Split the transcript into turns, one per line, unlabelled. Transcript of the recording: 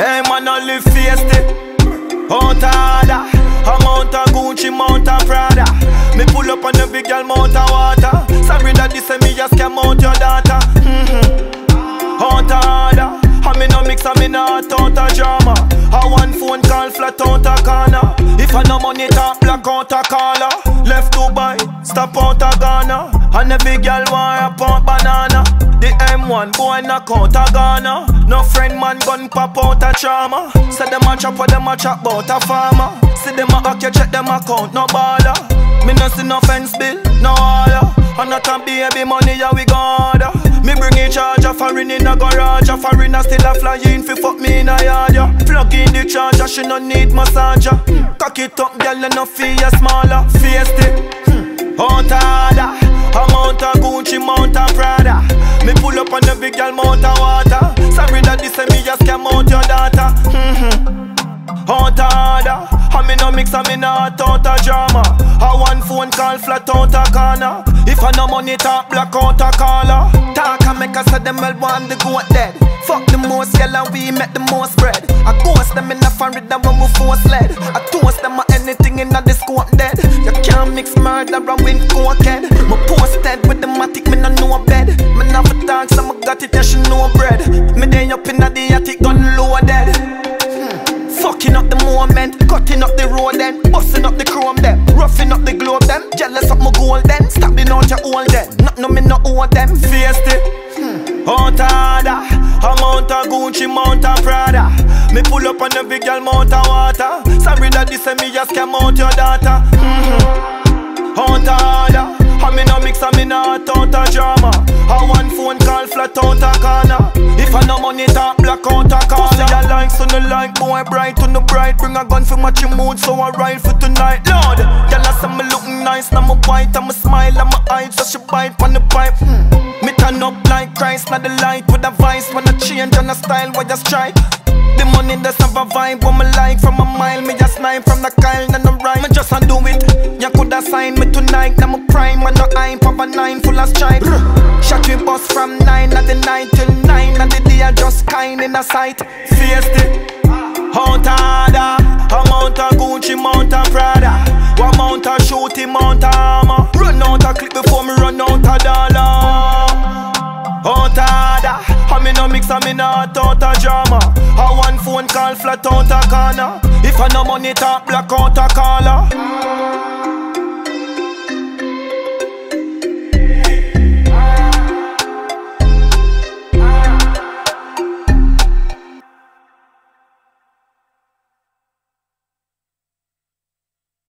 Hey man, live feisty. Out order. Amount of Gucci, mount of Prada. Me pull up on the big girl, mount of water. Sorry that this me just came out your daughter. Mm-hmm. Out order. I me no mix, I me not out a drama. I one phone call flat out a corner. If I no money talk, black out a caller. Left Dubai, stop out a Ghana. And the big girl want a pump banana. The M1 boy knock out a Ghana. No friend man gun pop out a trauma. Say them a chop, them a chop bout a farmer. See them a hack, you check them account, no baller. Me no see no fence bill, no order. And not a baby money, yeah we got Me bring in charge of foreign in a garage A foreign a still a fly in fi fuck me in a yard yeah. Plug in the charger, she no need massager. Cock it up, girl, you no feel smaller Face it, up on big girl, mount of water. Sorry that this me just came out your daughter. Mm-hmm. Out harder. I me no mix, I me not out a drama. I one phone call flat out a corner. If I no money talk, black out a caller. Talk and make us say them well want the goat dead. Fuck the most yellow, we make the most bread. I ghost them in the foreign that when we force lead. I toast them or anything in the scope dead. You can't mix murder and win cokehead Up cutting up the road then Busting up the chrome them, roughing up the globe them Jealous of my gold then, stabbing out your old then Not no me no owe them Face it, hmm. out order Amount of Gucci, mount of Prada. Me pull up on the big girl, mount of water. Sorry that this me just came out your daughter mm-hmm. I me no mix, I me not out a drama boy bright to the bright Bring a gun for match your mood, so I ride for tonight. Lord, girl I say me looking nice, now me white And me smile, and my eyes just she bite on the pipe. Hmm. Me turn up like Christ, not the light With a vice, when I change on a style, why just strike the money does have a vibe what me like from a mile. Me just snipe from the Kyle and the rhyme Me just undo it. You coulda signed me tonight. Now my prime and no hype of a nine full of stripe. Shot we bust from nine at the night till nine And the day. I just kind in the sight. Face it Out harder Amount of Gucci, mount of Prada. One mount of shooting, mount armor. Run out a clip before me run out a dollar. Out harder I me no mix, I me not out a drama. I one phone call flat out a corner. If I no money talk, black out a caller